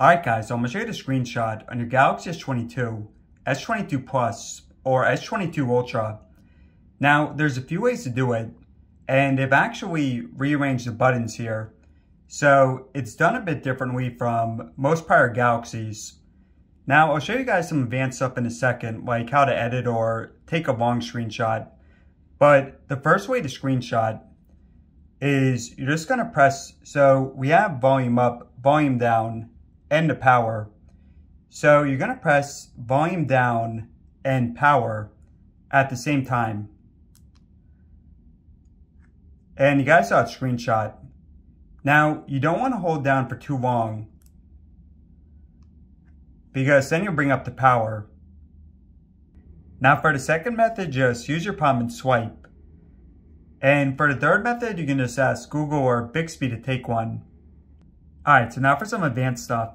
Alright guys, I'm going to show you the screenshot on your Galaxy S22, S22 Plus, or S22 Ultra. Now, there's a few ways to do it, and they've actually rearranged the buttons here. So, it's done a bit differently from most prior Galaxies. Now, I'll show you guys some advanced stuff in a second, like how to edit or take a long screenshot. But the first way to screenshot is you're just going to press, so we have volume up, volume down, and the power. So you're going to press volume down and power at the same time. And you guys saw a screenshot. Now, you don't want to hold down for too long because then you'll bring up the power. Now for the second method, just use your palm and swipe. And for the third method, you can just ask Google or Bixby to take one. Alright, so now for some advanced stuff.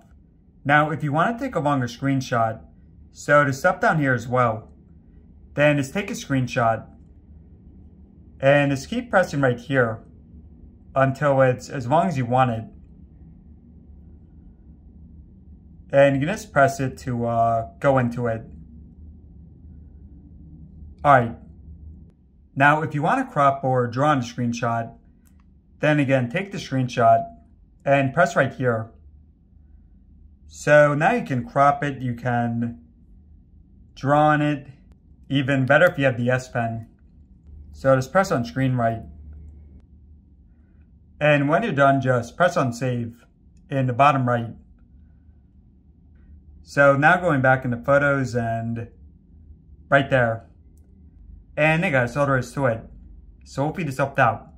Now, if you want to take a longer screenshot, so to stuff down here as well, then just take a screenshot and just keep pressing right here until it's as long as you want it. And you can just press it to uh, go into it. Alright. Now, if you want to crop or draw on the screenshot, then again, take the screenshot and press right here. So now you can crop it, you can draw on it, even better if you have the S Pen. So just press on screen right. And when you're done, just press on save in the bottom right. So now going back into photos and right there. And hey guys, all there is to it. So hopefully this helped out.